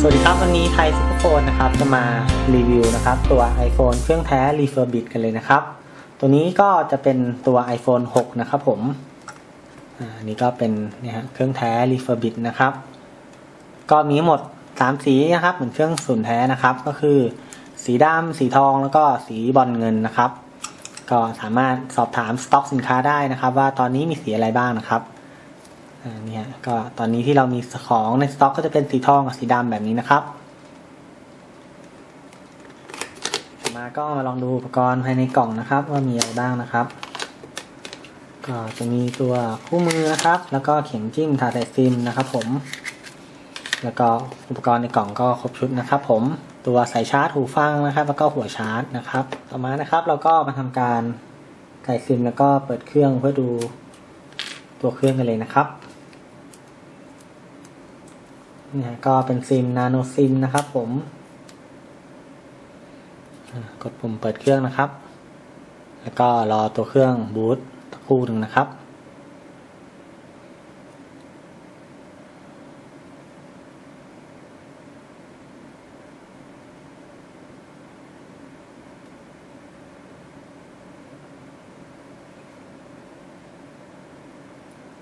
สวัสดีครับ วันนี้ไทยซุปเปอร์โฟนนะครับจะมารีวิวนะครับตัว iPhone เครื่องแท้ r e f u r b i t กันเลยนะครับ ตัวนี้ก็จะเป็นตัว iPhone 6 นะครับผมอันนี้ก็เป็นเนี่ยฮะเครื่องแท้ r e f u r b i t นะครับ ก็มีหมด 3 สีนะครับ เหมือนเครื่องศูนย์แท้นะครับ ก็คือสีดำสีทองแล้วก็สีบอลเงินนะครับ ก็สามารถสอบถามสต็อกสินค้าได้นะครับ ว่าตอนนี้มีสีอะไรบ้างนะครับ เนี่ยก็ตอนนี้ที่เรามีของในสต็อกก็จะเป็นสีทองกับสีดำแบบนี้นะครับ มาก็มาลองดูอุปกรณ์ภายในกล่องนะครับ ว่ามีอะไรบ้างนะครับ ก็จะมีตัวคู่มือนะครับ แล้วก็เข็มจิ้มถ่าใส่ซิมนะครับ ผม แล้วก็อุปกรณ์ในกล่องก็ครบชุดนะครับ ผมตัวสายชาร์จหูฟังนะครับ แล้วก็หัวชาร์จนะครับ ต่อมานะครับ เราก็มาทำการใส่ซิมแล้วก็เปิดเครื่องเพื่อดูตัวเครื่องกันเลยนะครับ นี่ก็เป็นซิมนาโนซิมนะครับผมกดปุ่มเปิดเครื่องนะครับ แล้วก็รอตัวเครื่องบูตตะครู่หนึ่งนะครับ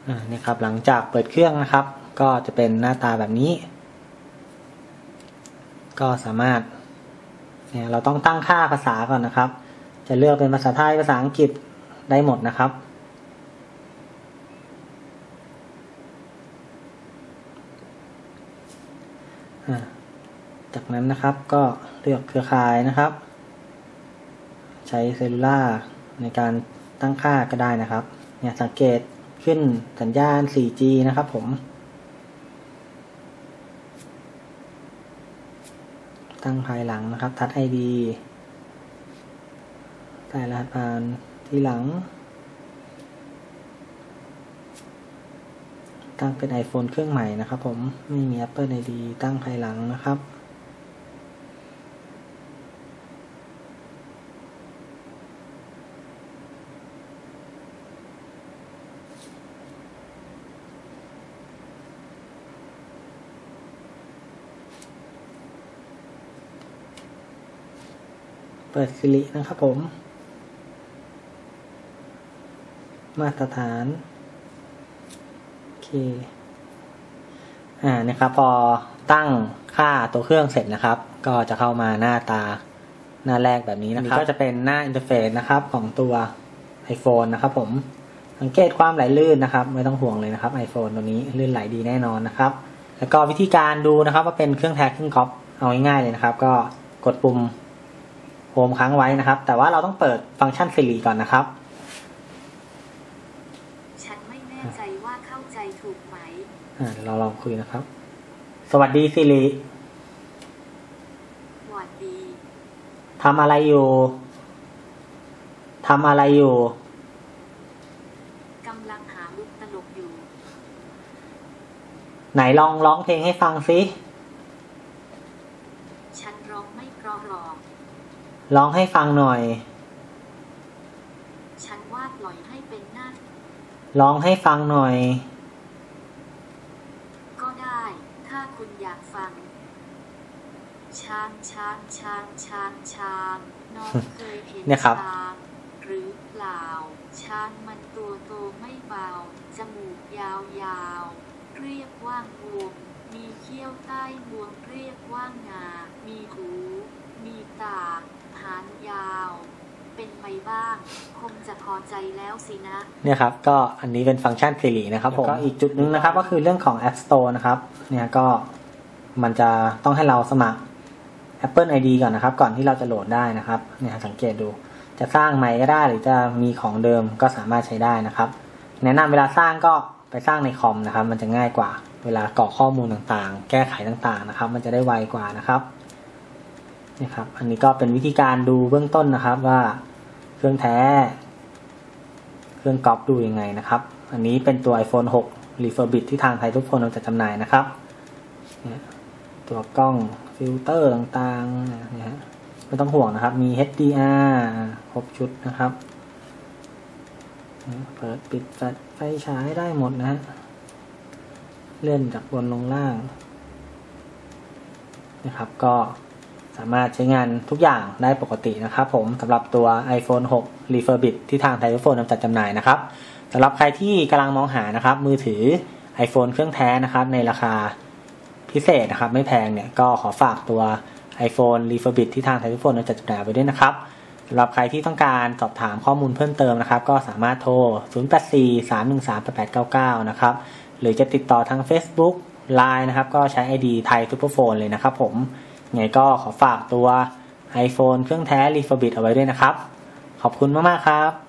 อ่า นี่ครับ หลังจากเปิดเครื่องนะครับ ก็จะเป็นหน้าตาแบบนี้ ก็สามารถเนี่ยเราต้องตั้งค่าภาษาก่อนนะครับ จะเลือกเป็นภาษาไทยภาษาอังกฤษได้หมดนะครับ จากนั้นนะครับก็เลือกเครือข่ายนะครับ ใช้เซลลูล่าในการตั้งค่าก็ได้นะครับ เนี่ยสังเกตขึ้นสัญญาณ 4G นะครับผม ตั้งภายหลังนะครับ ทัด ID ใส่รหัสผ่านที่หลัง ตั้งเป็น iPhone เครื่องใหม่นะครับผม ไม่มี Apple ID ตั้งภายหลังนะครับ ปิดสิรินะครับผม มาตรฐานโอเคอ่านะครับ พอตั้งค่าตัวเครื่องเสร็จนะครับ ก็จะเข้ามาหน้าตาหน้าแรกแบบนี้นะครับก็จะเป็นหน้าอินเทอร์เฟซนะครับ ของตัว iPhone นะครับ ผมสังเกตความไหลลื่นนะครับ ไม่ต้องห่วงเลยนะครับ iPhone ตัวนี้ลื่นไหลดีแน่นอนนะครับ แล้วก็วิธีการดูนะครับ ว่าเป็นเครื่องแท้เครื่องก๊อปเอาง่ายๆเลยนะครับ ก็กดปุ่ม โฮมค้างไว้นะครับ แต่ว่าเราต้องเปิดฟังก์ชัน Siri ก่อนนะครับ ฉันไม่แน่ใจว่าเข้าใจถูกไหมอ่าเดี๋ยวเราลองคุยนะครับ สวัสดีซิริหวัดดีทำอะไรอยู่ทำอะไรอยู่กำลังหามุกตลกอยู่ ไหนลองร้องเพลงให้ฟังซิฉันร้องไม่เพราะหรอก ร้องให้ฟังหน่อย ฉันวาดปล่อยให้เป็นหน้าร้องให้ฟังหน่อย ก็ได้ ถ้าคุณอยากฟัง ช้างช้างช้างช้างช้างน้องเคยเห็นเนี่ยครับ ช้างหรือเปล่า ช้างมันตัวโตไม่เบา จมูกยาวยาวๆเรียกว่างวงมีเขี้ยวใต้งวงเรียกว่างา มีหู มีตา หางยาว เป็นไงบ้าง คงจะพอใจแล้วสินะ เนี่ยครับ ก็อันนี้เป็นฟังก์ชัน Siri นะครับผมก็อีกจุดหนึงนะครับ ก็คือเรื่องของ App Store นะครับ เนี่ยก็มันจะต้องให้เราสมัคร Apple ID ก่อนนะครับ ก่อนที่เราจะโหลดได้นะครับ เนี่ยสังเกตดู จะสร้างใหม่ก็ได้หรือจะมีของเดิมก็สามารถใช้ได้นะครับ แนะนำเวลาสร้างก็ไปสร้างในคอมนะครับ มันจะง่ายกว่า เวลากรอกข้อมูลต่างๆ แก้ไขต่างๆนะครับ มันจะได้ไวกว่านะครับ นี่ครับ อันนี้ก็เป็นวิธีการดูเบื้องต้นนะครับว่าเครื่องแท้ เครื่องก๊อปดูยังไงนะครับ อันนี้เป็นตัว iPhone 6 Refurbish ที่ทางไทยทุกคนเราจะจำหน่ายนะครับ ตัวกล้องฟิลเตอร์ต่างๆเนี่ยฮะไม่ต้องห่วงนะครับ มี HDR ครบชุดนะครับ เปิดปิดไฟฉายได้หมดนะฮะ เลื่อนจากบนลงล่าง นะครับ ก็ สามารถใช้งานทุกอย่างได้ปกตินะครับผมสำหรับตัว iPhone 6 Refurbish ที่ทางไทยโฟนนำจัดจำหน่ายนะครับสำหรับใครที่กำลังมองหานะครับมือถือ iPhone เครื่องแท้นะครับในราคาพิเศษนะครับไม่แพงเนี่ยก็ขอฝากตัว iPhone Refurbish ที่ทางไทยโฟนนำจัดจำหน่ายไปด้วยนะครับสำหรับใครที่ต้องการสอบถามข้อมูลเพิ่มเติมนะครับ ก็สามารถโทร 0843138899 นะครับหรือจะติดต่อทาง Facebook Line นะครับก็ใช้ ID ไทยซูเปอร์โฟนเลยนะครับผม ไงก็ขอฝากตัว iPhone เครื่องแท้ Refurbish เอาไว้ด้วยนะครับ ขอบคุณมาก ๆ ครับ